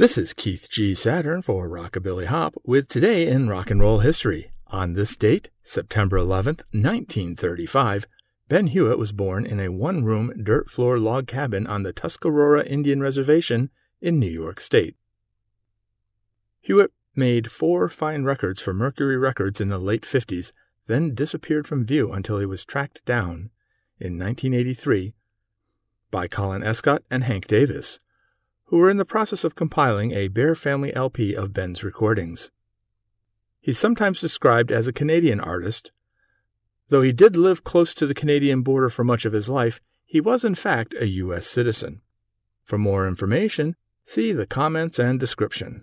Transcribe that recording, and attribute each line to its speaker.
Speaker 1: This is Keith G. Saturn for Rockabilly Hop with Today in Rock and Roll History. On this date, September 11th, 1935, Ben Hewitt was born in a one room dirt floor log cabin on the Tuscarora Indian Reservation in New York State. Hewitt made four fine records for Mercury Records in the late 50s, then disappeared from view until he was tracked down in 1983 by Colin Escott and Hank Davis who were in the process of compiling a Bear Family LP of Ben's recordings. He's sometimes described as a Canadian artist. Though he did live close to the Canadian border for much of his life, he was in fact a U.S. citizen. For more information, see the comments and description.